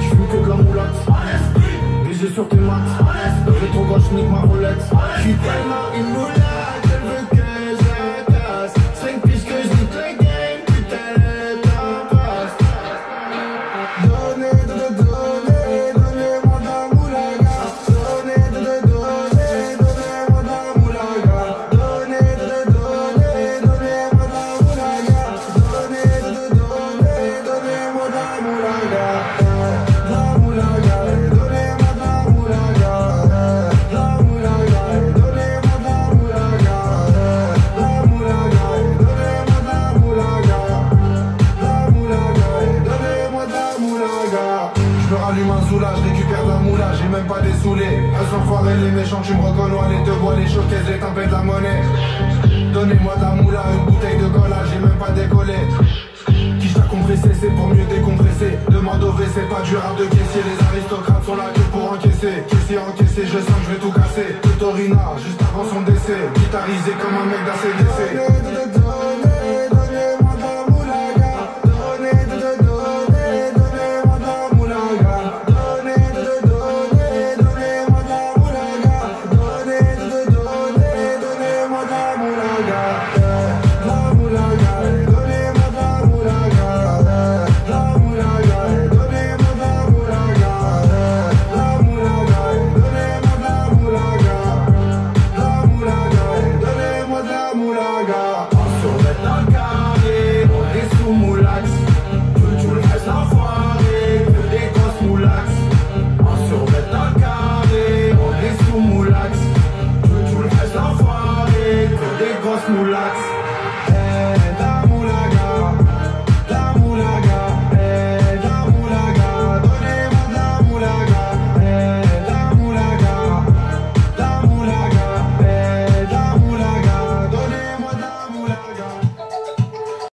Je fume que de la moulette Mais j'ai sur tes maths. Rétro-gauche nique ma roulette. Qui paye ma immolette soulage, récupère de la moula, j'ai même pas des saoulés. Elles enfoirés, les méchants, tu me reconnais, les deux bois, les choquaises, les tempêtes, la monnaie. Donnez-moi de la moula, une bouteille de cola, j'ai même pas décollé. Qui t'a compressé, c'est pour mieux décompresser. Demande au WC, pas du rap de caissier. Les aristocrates sont là que pour encaisser. Caissier encaissé, je sens que je vais tout casser. De Torina, juste avant son décès. Guitarisé comme un mec d'ACDC. murare